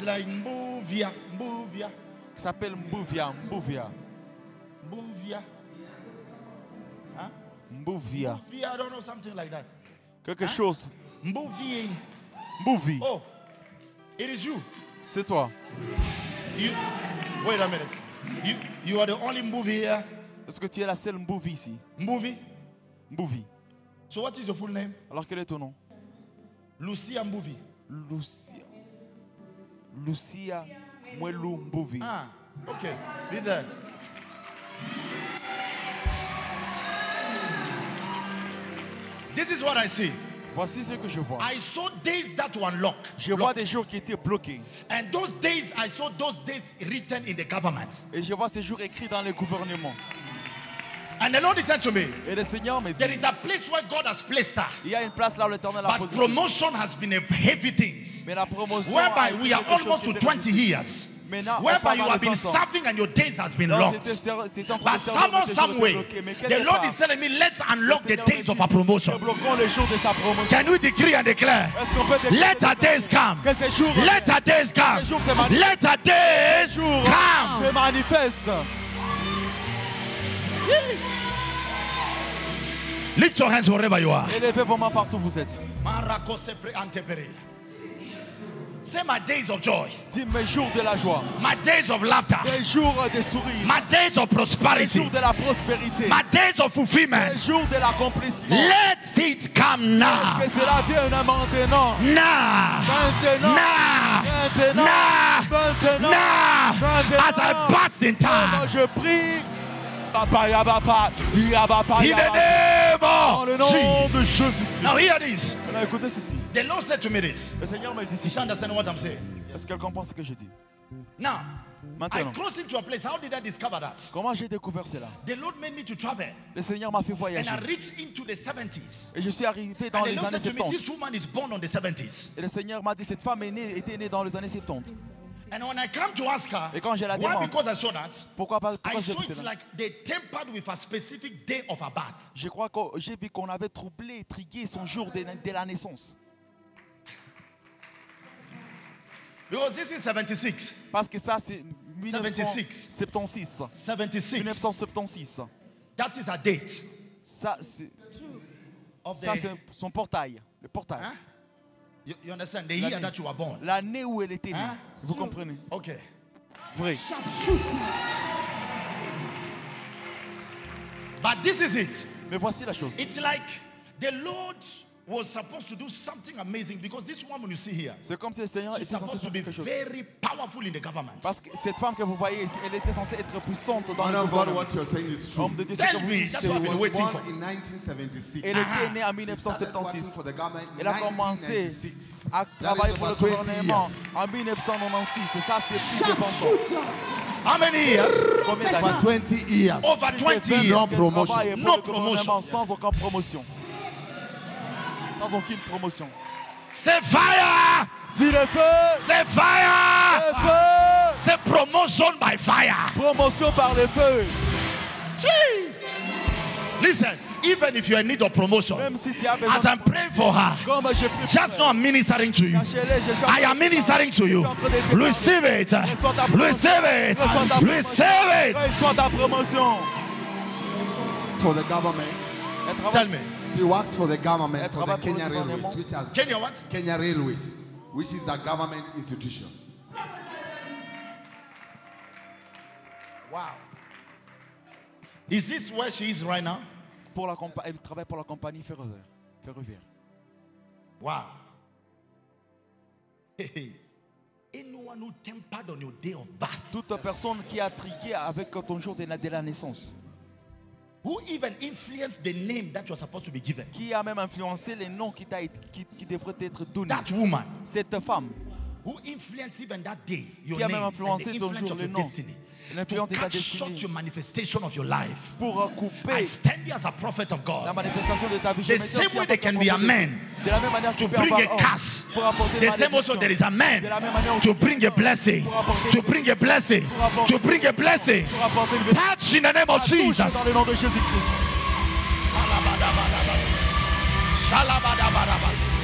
is like Mbuvia, Mbuvia, qui s'appelle Mbouvia. Mbouvia. Mbuvia. Huh? Mbouvia. Mbuvia, I don't know, something like that. Quelque chose. Mbuvia. Mbouvi. Oh, it is you. C'est toi. You. Wait a minute. You, you are the only movie here? Est-ce que tu es la seule Mbouvi ici? Movie. Mbouvi. So what is your full name? Alors quel est ton nom? Lucia Mbuvi. Lucia. Lucia Mwelu Mbouvi. Ah, okay. Be there. This is what I see. Voici ce que je vois. I saw days that were unlocked. Je vois des jours qui étaient bloqués. And those days, I saw those days written in the government. Et je vois ces jours écrits dans les gouvernements. And the Lord is said to me, Et le Seigneur me dit, there is a place where God has placed her. il y a une place là où a But promotion has been a heavy thing. Mais la promotion Whereby we are almost to 20 years. Maintenant, Whereby you have been serving and your days has been locked. t'étais ser- t'étais en train But somehow, mais tes jours some way, the Lord is telling me, let's unlock the days of our promotion. Débloquons les jours de sa promotion. Can we decree and declare? Est-ce qu'on peut déclarer Let our days come. Que ces jours Let our days come. Ces jours se manifestent. Let our days come. se. Lift your hands wherever you are. Élevez vos mains partout où vous êtes. Say my days of joy, Dis mes jours de la joie, my days of laughter, mes jours de sourire, my days of mes prosperity, jours de la prospérité, my days of mes fulfillment. jours de l'accomplissement. Let it come now. Que cela vienne maintenant. Now. Maintenant. Now. Maintenant. Now. Maintenant. Now. Maintenant. As I pass in time. je prie. Papa, ya papa, ya Dans le of nom Jesus. de Jésus-Christ. Now hear this. Maintenant, écoutez ceci. The Lord said to me this. Le Seigneur me dit ceci. understand what I'm saying. Est-ce qu'elle comprend ce que je dis Now, I Maintenant, crossed into a place. How did I discover that? comment j'ai découvert cela? The Lord made me to travel. Le Seigneur m'a fait And voyager. I reached into the 70s. Et je suis arrivé dans And the les Lord années said to me, 70. This woman is born on the 70s. Et le Seigneur m'a dit, cette femme est née, était née dans les années 70. And when I come to ask her, Et quand je la why? demande, Because I saw that. pourquoi pas I pourquoi saw it like they tempered with a specific day of her birth. Je crois que j'ai vu qu'on avait troublé, trigué son jour de, de la naissance. Because this is 76. Parce que ça, c'est 76. 1976. 76. 1976. That is a date Ça, c'est ça, c'est son portail. Le portail. Huh? You, you understand? The year L'année. that you were born. L'année où elle était née. Hein? Vous comprenez? Okay. Vrai. But this is it. Mais voici la chose. It's like the Lord was supposed to do something amazing because this woman you see here, C'est comme si le Seigneur she's était censé supposed to faire be quelque chose. very powerful in the government. Parce que cette femme que vous voyez ici, elle était censée être puissante dans le gouvernement. what you're saying is true. Homme de Dieu, c'est que Tell vous me, dites. that's what I've been waiting for. in 1976. Elle était née en She started working 1976. for the government in Elle a commencé 1996. à travailler pour le over 20 gouvernement en 1996. Et ça, c'est plus de 20 ans. How many years? Combien Over d'années? 20 years. Over Plus de 20 20 years. ans No qu'elle promotion. travaille pour No le gouvernement promotion. Sans aucune promotion. Sans aucune promotion. Say fire! Dis le feu! Say fire! Le feu! Say promotion by fire. Promotion par le feu. Gee. Listen, even if you're in need of promotion, si as I'm praying for her, just know I'm ministering to you. I am ministering to you. Receive it. Receive it. Receive it. For the government. Tell me. She works for the government, Elle for the travaille pour le Kenya Railways, gouvernement. which has Kenya what? Kenya Railways, which is a government institution. Wow. Is this where she is right now? Pour la elle travaille pour la compagnie ferroviaire. ferroviaire. Wow. Hey, hey. Anyone who tempered on your day of birth, Toute personne qui a triqué avec ton jour de la, de la naissance, who even influenced the name that you are supposed to be given, qui a même influencé les noms qui, devraient être donnés. that woman. Cette femme who influenced even that day your qui a name même influencé the ton influence jour, of le your nom, destiny, to l'influence de ta cut short destinée, your manifestation of your life. pour I stand here as a prophet of la God. manifestation de ta vie. The Je same way there can be a de la même manière, to bring a curse. pour apporter The same also there is a man De la même manière to bring a blessing, to bring a blessing, to bring a blessing. pour apporter une bénédiction. Touch in the name of Jesus. dans le nom de Jésus-Christ. Shalabadabadaba.